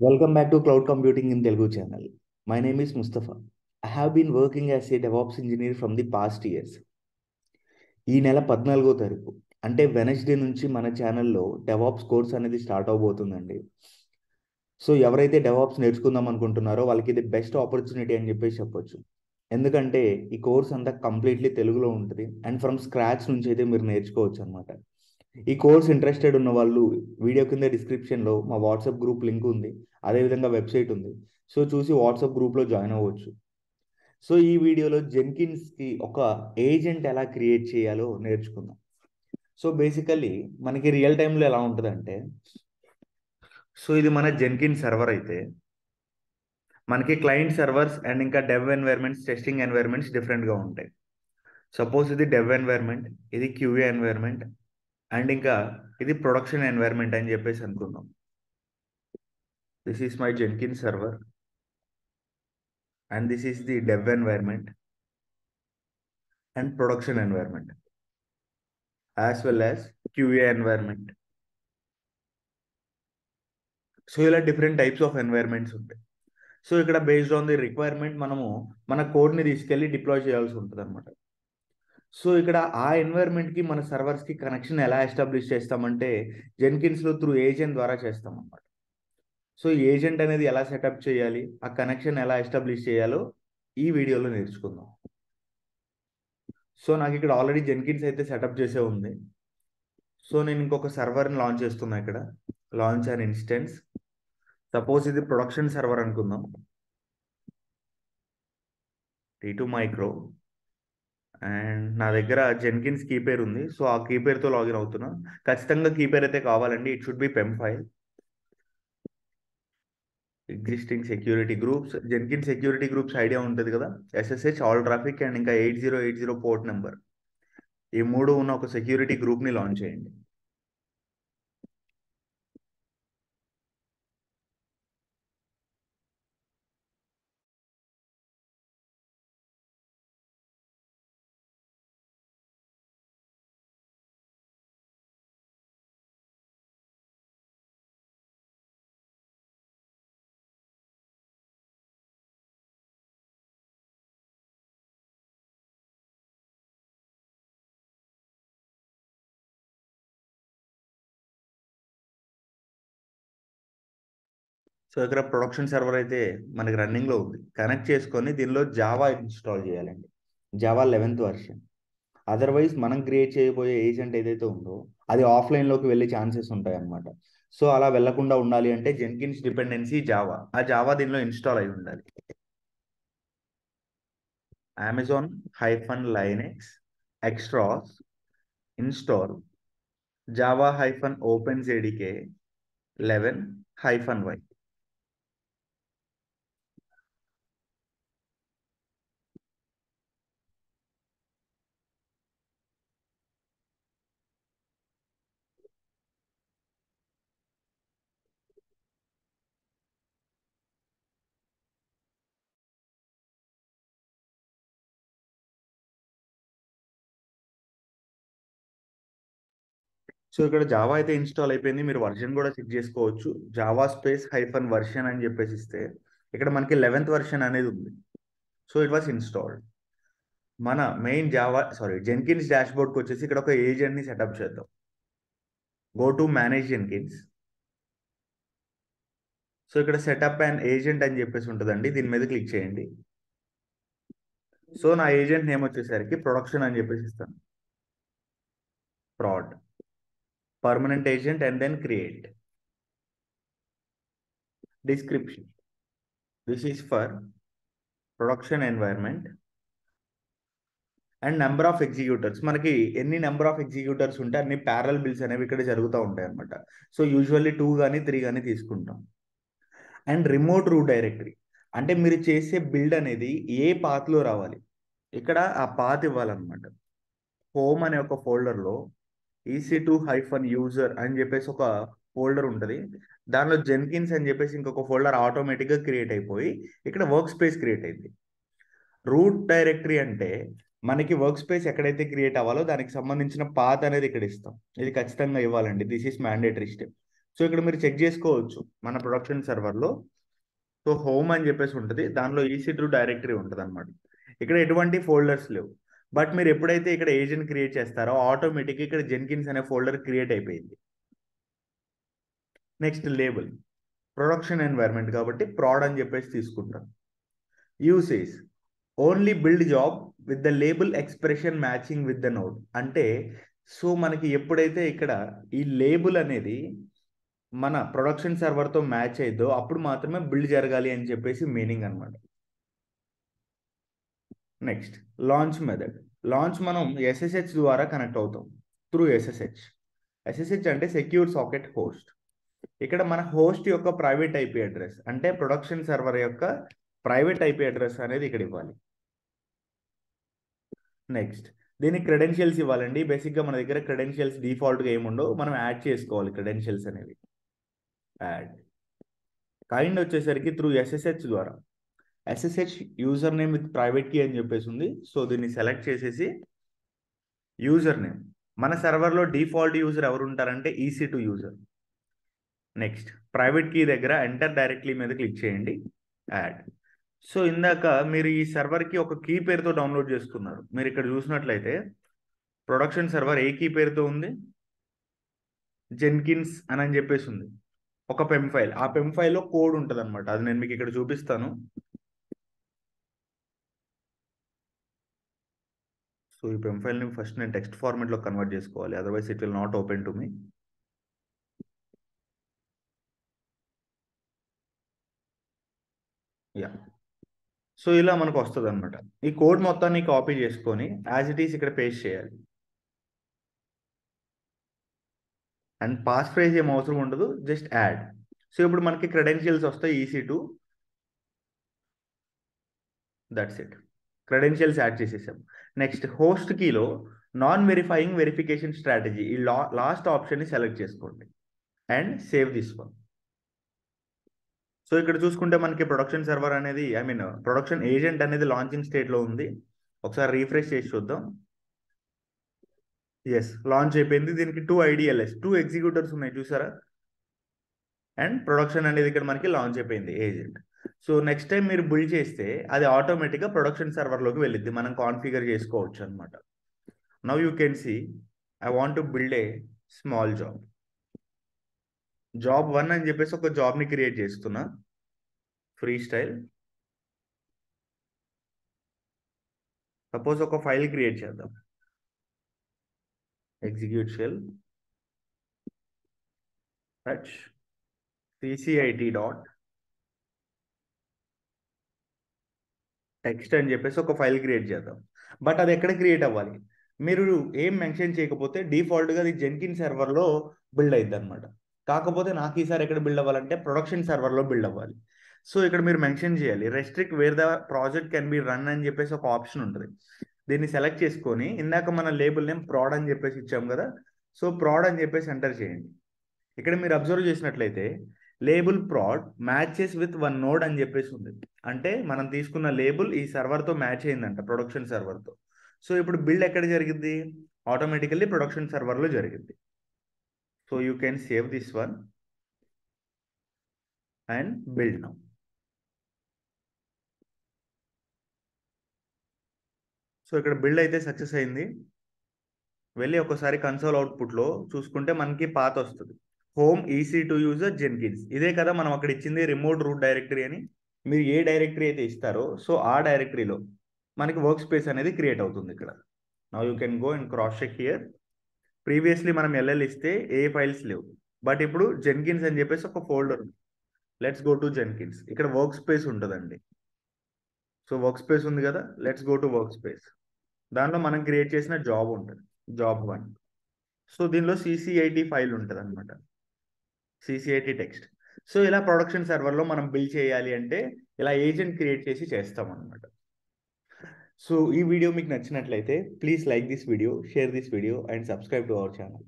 Welcome back to Cloud Computing in Telugu channel. My name is Mustafa. I have been working as a DevOps engineer from the past years. ఈ నెల పద్నాలుగో తారీఖు అంటే Wednesday నుంచి మన ఛానల్లో DevOps course అనేది స్టార్ట్ అవబోతుందండి సో ఎవరైతే డెవాప్స్ నేర్చుకుందాం అనుకుంటున్నారో వాళ్ళకి ఇది బెస్ట్ ఆపర్చునిటీ అని చెప్పేసి చెప్పొచ్చు ఎందుకంటే ఈ కోర్స్ అంతా కంప్లీట్లీ తెలుగులో ఉంటుంది అండ్ ఫ్రమ్ స్క్రాచ్ నుంచి అయితే మీరు నేర్చుకోవచ్చు అనమాట ఈ కోర్స్ ఇంట్రెస్టెడ్ ఉన్న వాళ్ళు వీడియో కింద డిస్క్రిప్షన్లో మా వాట్సాప్ గ్రూప్ లింక్ ఉంది అదేవిధంగా వెబ్సైట్ ఉంది. సో చూసి వాట్సాప్ గ్రూప్లో జాయిన్ అవ్వచ్చు. సో ఈ వీడియోలో జెన్కిన్స్కి ఒక ఏజెంట్ ఎలా క్రియేట్ చేయాలో నేర్చుకుందాం. సో బేసికల్లీ మనకి రియల్ టైంలో ఎలా ఉంటుందంటే సో ఇది మన జెన్కిన్ సర్వర్ అయితే మనకి క్లయింట్ సర్వర్స్ అండ్ ఇంకా డెవ్ ఎన్వైర్మెంట్స్ టెస్టింగ్ ఎన్వైర్మెంట్స్ డిఫరెంట్గా ఉంటాయి. సపోజ్ ఇది డెవ్ ఎన్వైర్మెంట్ ఇది క్యూఏ ఎన్వైర్మెంట్ అండ్ ఇంకా ఇది ప్రొడక్షన్ ఎన్వైర్మెంట్ అని చెప్పేసి అనుకుందాం. This is my Jenkins server and this is the dev environment and production environment as well as QA environment. So ఇలా డిఫరెంట్ టైప్స్ ఆఫ్ ఎన్వైర్మెంట్స్ ఉంటాయి. So ఇక్కడ based on the requirement మనము మన కోడ్ని తీసుకెళ్ళి డిప్లాయ్ చేయాల్సి ఉంటుంది అనమాట సో ఇక్కడ ఆ ఎన్వైర్మెంట్కి మన సర్వర్స్కి కనెక్షన్ ఎలా ఎస్టాబ్లిష్ చేస్తామంటే జెన్కిన్స్లో త్రూ ఏజెంట్ ద్వారా చేస్తాం అనమాట సో ఏజెంట్ అనేది ఎలా సెటప్ చేయాలి? ఆ కనెక్షన్ ఎలా ఎస్టాబ్లిష్ చేయాలో ఈ వీడియోలో నేర్చుకుందాం. సో నాకు ఇక్కడ ఆల్రెడీ జెన్కిన్స్ అయితే సెటప్ చేసే ఉంది. సో నేను ఇంకొక సర్వర్ని లాంచ్ చేస్తున్నా ఇక్కడ. లాంచ్ అండ్ ఇన్స్టెన్స్ సపోజ్ ఇది ప్రొడక్షన్ సర్వర్ అనుకుందాం. టీ టూ మైక్రో అండ్ నా దగ్గర జెన్కిన్స్ కీపేర్ ఉంది. సో ఆ కీపేర్తో లాగిన్ అవుతున్నా. ఖచ్చితంగా కీపేర్ అయితే కావాలండి. It should be PEM file existing security groups Jenkin security groups idea ఉంటుంది కదా? ఎస్ఎస్హెచ్ ఆల్ ట్రాఫిక్ అండ్ ఇంకా eight zero eight zero port number ఈ మూడు ఉన్న ఒక సెక్యూరిటీ గ్రూప్ని లాంచ్ చేయండి. సో ఇక్కడ ప్రొడక్షన్ సర్వర్ అయితే మనకి రన్నింగ్లో ఉంది. కనెక్ట్ చేసుకొని దీనిలో జావా ఇన్స్టాల్ చేయాలండి. Java eleventh version. అదర్వైజ్ మనం క్రియేట్ చేయబోయే ఏజెంట్ ఏదైతే ఉందో అది ఆఫ్లైన్లోకి వెళ్ళే ఛాన్సెస్ ఉంటాయి అన్నమాట సో అలా వెళ్ళకుండా ఉండాలి అంటే జెన్కిన్స్ డిపెండెన్సీ జావా. ఆ జావా దీనిలో ఇన్స్టాల్ అయి ఉండాలి. Amazon hyphen Linux extras install Java hyphen open JDK eleven hyphen Y so ఇక్కడ జావా అయితే ఇన్స్టాల్ అయిపోయింది. మీరు వర్షన్ కూడా చెక్ చేసుకోవచ్చు. జావా స్పేస్ హైఫన్ వర్షన్ అని చెప్పేసి ఇస్తే ఇక్కడ మనకి లెవెన్త్ వర్షన్ అనేది ఉంది. సో ఇట్ వాస్ ఇన్స్టాల్డ్ మన మెయిన్ జావా సారీ జెన్కిన్స్ డాష్బోర్డ్కి వచ్చేసి ఇక్కడ ఒక ఏజెంట్ని సెటప్ చేద్దాం. Go to manage Jenkins so ఇక్కడ సెటప్ అండ్ ఏజెంట్ అని చెప్పేసి ఉంటుందండి. దీని మీద క్లిక్ చేయండి. సో నా ఏజెంట్ నేమ్ వచ్చేసరికి ప్రొడక్షన్ అని చెప్పేసి ఇస్తాను. Prod permanent agent and then create description this is for production environment and number of executors మనకి ఎన్ని నెంబర్ ఆఫ్ ఎగ్జిక్యూటర్స్ ఉంటే అన్ని ప్యారల్ బిల్స్ అనేవి ఇక్కడ జరుగుతూ ఉంటాయి అనమాట సో యూజువల్లీ టూ కానీ త్రీ కానీ తీసుకుంటాం. అండ్ రిమోట్ రూట్ డైరెక్టరీ అంటే మీరు చేసే బిల్డ్ అనేది ఏ పాత్లో రావాలి? ఇక్కడ ఆ పాత్ ఇవ్వాలన్నమాట. హోమ్ అనే ఒక ఫోల్డర్లో ఈసీ టూ హైఫన్ యూజర్ అని చెప్పేసి ఒక ఫోల్డర్ ఉంటుంది. దానిలో జెన్కిన్స్ అని చెప్పేసి ఇంకొక ఫోల్డర్ ఆటోమేటిక్గా క్రియేట్ అయిపోయి ఇక్కడ వర్క్ స్పేస్ క్రియేట్ అయింది. రూట్ డైరెక్టరీ అంటే మనకి వర్క్ స్పేస్ ఎక్కడైతే క్రియేట్ అవ్వాలో దానికి సంబంధించిన పాత్ అనేది ఇక్కడ ఇస్తాం. ఇది ఖచ్చితంగా ఇవ్వాలండి. This is mandatory step so ఇక్కడ మీరు చెక్ చేసుకోవచ్చు మన ప్రొడక్షన్ సర్వర్లో సో హోమ్ అని చెప్పేసి ఉంటుంది. దానిలో ఈసీ టూ డైరెక్టరీ ఉంటుంది అనమాట ఇక్కడ ఎటువంటి ఫోల్డర్స్ లేవు. బట్ మీరు ఎప్పుడైతే ఇక్కడ ఏజెంట్ క్రియేట్ చేస్తారో ఆటోమేటిక్ ఇక్కడ జెన్కిన్స్ అనే ఫోల్డర్ క్రియేట్ అయిపోయింది. Next label. ప్రొడక్షన్ ఎన్వైర్న్మెంట్ కాబట్టి ప్రాడ్ అని చెప్పేసి తీసుకుంటాం usage. Only build job with the label expression matching with the node. అంటే సో మనకి ఎప్పుడైతే ఇక్కడ ఈ లేబుల్ అనేది మన ప్రొడక్షన్ సర్వర్తో మ్యాచ్ అయిద్దో అప్పుడు మాత్రమే బిల్డ్ జరగాలి అని చెప్పేసి మీనింగ్ అనమాట నెక్స్ట్ లాంచ్ మెథడ్ లాంచ్ మనం ఎస్ఎస్హెచ్ ద్వారా కనెక్ట్ అవుతాం త్రూ ఎస్ఎస్హెచ్ ఎస్ఎస్హెచ్ అంటే సెక్యూర్ సాకెట్ హోస్ట్ ఇక్కడ మన హోస్ట్ యొక్క ప్రైవేట్ ఐపీ అడ్రస్ అంటే ప్రొడక్షన్ సర్వర్ యొక్క ప్రైవేట్ ఐపీ అడ్రస్ అనేది ఇక్కడ ఇవ్వాలి. నెక్స్ట్ దీనికి క్రెడెన్షియల్స్ ఇవ్వాలండి. బేసిక్గా మన దగ్గర క్రెడెన్షియల్స్ డిఫాల్ట్గా ఏముండో మనం యాడ్ చేసుకోవాలి క్రెడెన్షియల్స్ అనేవి. యాడ్ కైండ్ వచ్చేసరికి త్రూ ఎస్ఎస్హెచ్ ద్వారా. SSH user name with private key అని చెప్పేసి ఉంది. సో దీన్ని సెలెక్ట్ చేసేసి యూజర్ నేమ్ మన సర్వర్లో డిఫాల్ట్ యూజర్ ఎవరు ఉంటారంటే EC two user next private key దగ్గర ఎంటర్ డైరెక్ట్లీ మీద క్లిక్ చేయండి. యాడ్ సో ఇందాక మీరు ఈ సర్వర్కి ఒక కీ పేరుతో డౌన్లోడ్ చేసుకున్నారు. మీరు ఇక్కడ చూసినట్లయితే ప్రొడక్షన్ సర్వర్ ఏ కీ పేరుతో ఉంది? జెన్కిన్స్ అని అని చెప్పేసి ఉంది. ఒక పెమ్ ఫైల్ ఆ పెమ్ ఫైల్లో కోడ్ ఉంటుంది అనమాట అది నేను మీకు ఇక్కడ చూపిస్తాను. సో ఈ పెమ్ ఫైల్ని ఫస్ట్ నేను టెక్స్ట్ ఫార్మాట్లో కన్వర్ట్ చేసుకోవాలి. Otherwise it will not open to me yeah so ఇలా మనకు వస్తుంది అనమాట ఈ కోడ్ మొత్తాన్ని కాపీ చేసుకొని యాజ్ ఇట్ ఈస్ ఇక్కడ పేస్ట్ చేయాలి. అండ్ పాస్ ఫ్రేజ్ ఏం అవసరం ఉండదు. జస్ట్ యాడ్ సో ఇప్పుడు మనకి క్రెడెన్షియల్స్ వస్తాయి EC two that's it credentials add చేసేసాం నెక్స్ట్ హోస్ట్ కీలో నాన్ వెరిఫైయింగ్ వెరిఫికేషన్ స్ట్రాటజీ ఈ లా లాస్ట్ ఆప్షన్ని సెలెక్ట్ చేసుకోండి. And save this one. So ఇక్కడ చూసుకుంటే మనకి ప్రొడక్షన్ సర్వర్ అనేది ఐ మీన్ ప్రొడక్షన్ ఏజెంట్ అనేది లాంచింగ్ స్టేట్లో ఉంది. ఒకసారి రీఫ్రెష్ చేసి చూద్దాం. ఎస్ లాంచ్ అయిపోయింది. దీనికి టూ ఐడిఎల్ఎస్ టూ ఎగ్జిక్యూటర్స్ ఉన్నాయి చూసారా? అండ్ ప్రొడక్షన్ అనేది ఇక్కడ మనకి లాంచ్ అయిపోయింది ఏజెంట్. సో నెక్స్ట్ టైం మీరు బిల్డ్ చేస్తే అది ఆటోమేటిక్గా ప్రొడక్షన్ సర్వర్లోకి వెళ్ళిద్ది. మనం కాన్ఫిగర్ చేసుకోవచ్చు అనమాట now you can see I want to build a small job job one అని చెప్పేసి ఒక జాబ్ని క్రియేట్ చేస్తున్నా. ఫ్రీ స్టైల్ సపోజ్ ఒక ఫైల్ క్రియేట్ చేద్దాం. Execute shell touch CCIT dot text అని చెప్పేసి ఒక ఫైల్ క్రియేట్ చేద్దాం. బట్ అది ఎక్కడ క్రియేట్ అవ్వాలి? మీరు ఏం మెన్షన్ చేయకపోతే డిఫాల్ట్గా అది జెన్కిన్ సర్వర్లో బిల్డ్ అయింది అనమాట కాకపోతే నాకు ఈసారి ఎక్కడ బిల్డ్ అవ్వాలంటే ప్రొడక్షన్ సర్వర్లో బిల్డ్ అవ్వాలి. సో ఇక్కడ మీరు మెన్షన్ చేయాలి. Restrict where the project can be run అని చెప్పేసి ఒక ఆప్షన్ ఉంటుంది. దీన్ని సెలెక్ట్ చేసుకొని ఇందాక మన లేబుల్ నేమ్ ప్రాడ్ అని చెప్పేసి ఇచ్చాం కదా. సో ప్రాడ్ అని చెప్పేసి ఎంటర్ చేయండి. ఇక్కడ మీరు అబ్జర్వ్ చేసినట్లయితే label prod matches with one node అని చెప్పేసి ఉంది. అంటే మనం తీసుకున్న లేబుల్ ఈ సర్వర్తో మ్యాచ్ అయిందంట ప్రొడక్షన్ సర్వర్తో సో ఇప్పుడు బిల్డ్ ఎక్కడ జరిగింది? ఆటోమేటికల్లీ ప్రొడక్షన్ సర్వర్లో జరిగింది. So you can save this one and build now so ఇక్కడ బిల్డ్ అయితే సక్సెస్ అయింది. వెళ్ళి ఒకసారి కన్సోల్ అవుట్పుట్లో చూసుకుంటే మనకి పాత వస్తుంది. Home EC two user Jenkins ఇదే కదా మనం అక్కడ ఇచ్చింది రిమోట్ రూట్ డైరెక్టరీ అని. మీరు ఏ డైరెక్టరీ అయితే ఇస్తారో సో ఆ డైరెక్టరీలో మనకి వర్క్ స్పేస్ అనేది క్రియేట్ అవుతుంది ఇక్కడ. Now you can go and cross check here previously మనం ఎల్ఎల్ ఇస్తే ఏ ఫైల్స్ లేవు. బట్ ఇప్పుడు జెన్కిన్స్ అని చెప్పేసి ఒక ఫోల్డర్ ఉంది. లెట్స్ గో టు జెన్కిన్స్ ఇక్కడ వర్క్ స్పేస్ ఉంటుందండి. సో వర్క్ స్పేస్ ఉంది కదా let's go to work space దానిలో మనం క్రియేట్ చేసిన జాబ్ ఉంటుంది. జాబ్ వన్ సో దీనిలో సిసిఐటి ఫైల్ ఉంటుంది అనమాట సిసిఐటి టెక్స్ట్ సో ఇలా ప్రొడక్షన్ సర్వర్లో మనం బిల్ చేయాలి అంటే ఇలా ఏజెంట్ క్రియేట్ చేసి చేస్తాం అనమాట సో ఈ వీడియో మీకు నచ్చినట్లయితే please like this video share this video and subscribe to our channel